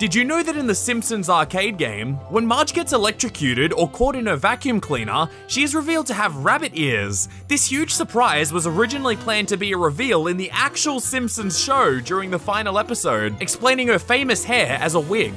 Did you know that in the Simpsons arcade game, when Marge gets electrocuted or caught in her vacuum cleaner, she is revealed to have rabbit ears? This huge surprise was originally planned to be a reveal in the actual Simpsons show during the final episode, explaining her famous hair as a wig.